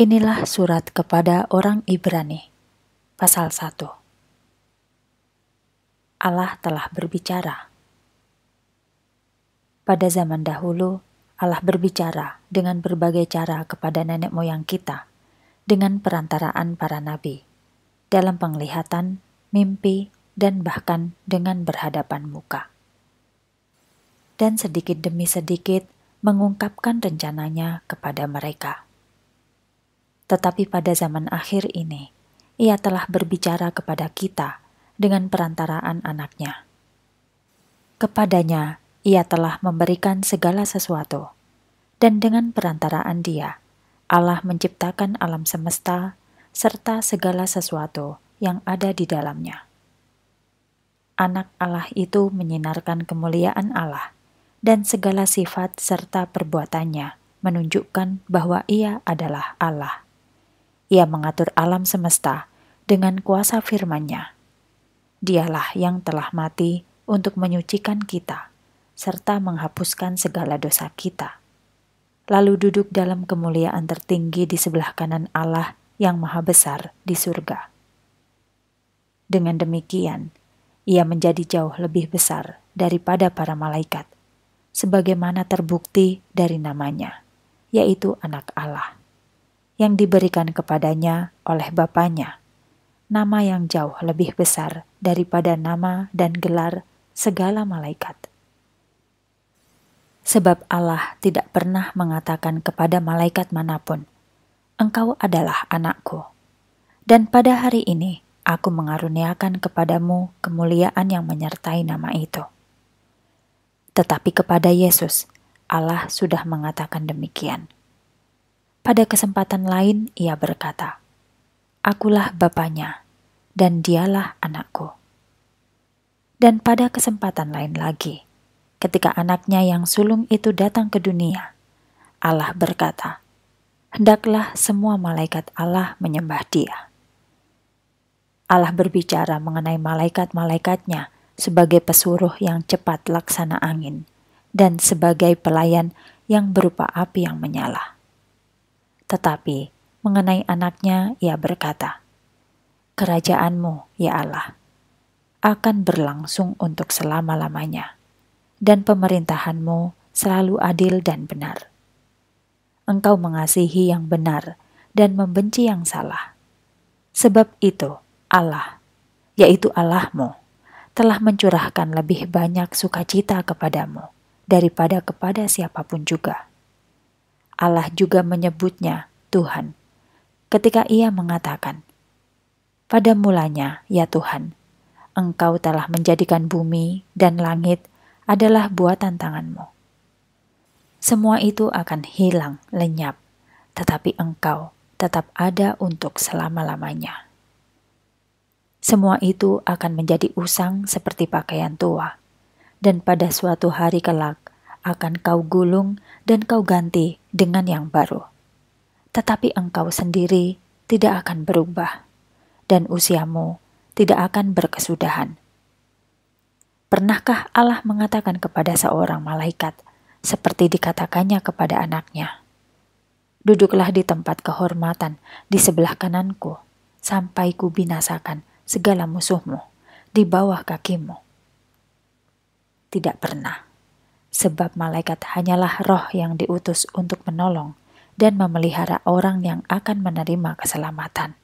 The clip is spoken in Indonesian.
Inilah surat kepada orang Ibrani, pasal 1. Allah telah berbicara. Pada zaman dahulu, Allah berbicara dengan berbagai cara kepada nenek moyang kita, dengan perantaraan para nabi, dalam penglihatan, mimpi, dan bahkan dengan berhadapan muka. Dan sedikit demi sedikit mengungkapkan rencananya kepada mereka tetapi pada zaman akhir ini, ia telah berbicara kepada kita dengan perantaraan anaknya. Kepadanya, ia telah memberikan segala sesuatu, dan dengan perantaraan dia, Allah menciptakan alam semesta serta segala sesuatu yang ada di dalamnya. Anak Allah itu menyinarkan kemuliaan Allah, dan segala sifat serta perbuatannya menunjukkan bahwa Ia adalah Allah. Ia mengatur alam semesta dengan kuasa firman-Nya. Dialah yang telah mati untuk menyucikan kita, serta menghapuskan segala dosa kita. Lalu duduk dalam kemuliaan tertinggi di sebelah kanan Allah yang maha besar di surga. Dengan demikian, ia menjadi jauh lebih besar daripada para malaikat, sebagaimana terbukti dari namanya, yaitu Anak Allah yang diberikan kepadanya oleh Bapaknya, nama yang jauh lebih besar daripada nama dan gelar segala malaikat. Sebab Allah tidak pernah mengatakan kepada malaikat mana pun, "Engkau adalah anakku," dan pada hari ini aku mengaruniakan kepadamu kemuliaan yang menyertai nama itu. Tetapi kepada Yesus, Allah sudah mengatakan demikian. Pada kesempatan lain ia berkata, Akulah bapaknya, dan dialah anakku. Dan pada kesempatan lain lagi, ketika anaknya yang sulung itu datang ke dunia, Allah berkata, Hendaklah semua malaikat Allah menyembah dia. Allah berbicara mengenai malaikat-malaikatnya sebagai pesuruh yang cepat laksana angin dan sebagai pelayan yang berupa api yang menyala. Tetapi mengenai anaknya ia berkata, Kerajaanmu, ya Allah, akan berlangsung untuk selama-lamanya, dan pemerintahanmu selalu adil dan benar. Engkau mengasihi yang benar dan membenci yang salah. Sebab itu Allah, yaitu Allahmu, telah mencurahkan lebih banyak sukacita kepadamu daripada kepada siapa pun juga Allah juga menyebutnya Tuhan ketika ia mengatakan, Pada mulanya, ya Tuhan, Engkau telah menjadikan bumi dan langit adalah buatan tanganmu. Semua itu akan hilang, lenyap, tetapi Engkau tetap ada untuk selama-lamanya. Semua itu akan menjadi usang seperti pakaian tua, dan pada suatu hari kelak akan kau gulung dan kau ganti dengan yang baru. Tetapi engkau sendiri tidak akan berubah, dan usiamu tidak akan berkesudahan. Pernahkah Allah mengatakan kepada seorang malaikat, seperti dikatakannya kepada anaknya, Duduklah di tempat kehormatan di sebelah kananku, sampai ku binasakan segala musuhmu di bawah kakimu. Tidak pernah sebab malaikat hanyalah roh yang diutus untuk menolong dan memelihara orang yang akan menerima keselamatan.